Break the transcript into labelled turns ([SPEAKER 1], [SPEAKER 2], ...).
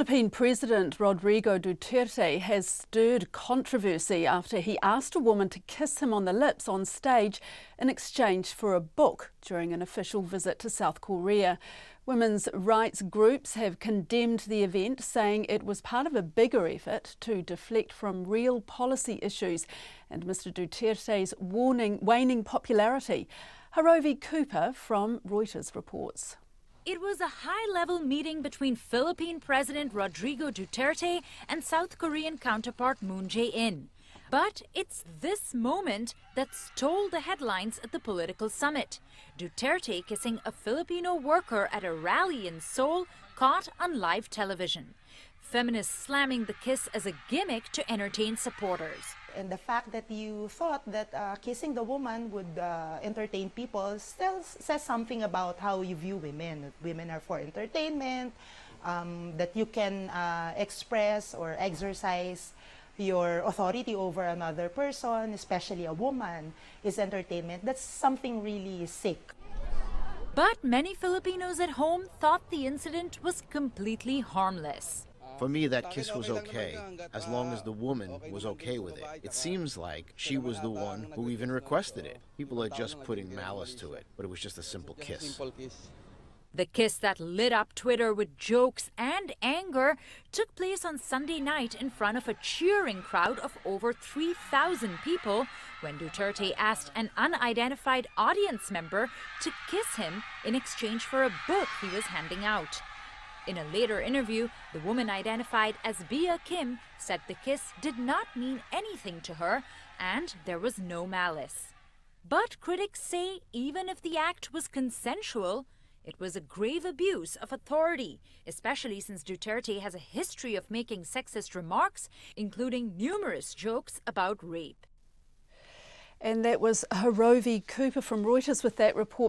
[SPEAKER 1] Philippine President Rodrigo Duterte has stirred controversy after he asked a woman to kiss him on the lips on stage in exchange for a book during an official visit to South Korea. Women's rights groups have condemned the event, saying it was part of a bigger effort to deflect from real policy issues and Mr Duterte's warning, waning popularity. Harovi Cooper from Reuters reports.
[SPEAKER 2] It was a high level meeting between Philippine President Rodrigo Duterte and South Korean counterpart Moon Jae in. But it's this moment that stole the headlines at the political summit. Duterte kissing a Filipino worker at a rally in Seoul caught on live television. Feminists slamming the kiss as a gimmick to entertain supporters.
[SPEAKER 3] And the fact that you thought that uh, kissing the woman would uh, entertain people still says something about how you view women. Women are for entertainment, um, that you can uh, express or exercise your authority over another person, especially a woman, is entertainment. That's something really sick.
[SPEAKER 2] But many Filipinos at home thought the incident was completely harmless.
[SPEAKER 4] For me, that kiss was okay, as long as the woman was okay with it. It seems like she was the one who even requested it. People are just putting malice to it, but it was just a simple kiss.
[SPEAKER 2] The kiss that lit up Twitter with jokes and anger took place on Sunday night in front of a cheering crowd of over 3,000 people when Duterte asked an unidentified audience member to kiss him in exchange for a book he was handing out. In a later interview, the woman identified as Bea Kim said the kiss did not mean anything to her and there was no malice. But critics say even if the act was consensual, it was a grave abuse of authority, especially since Duterte has a history of making sexist remarks, including numerous jokes about rape.
[SPEAKER 1] And that was Harovi Cooper from Reuters with that report.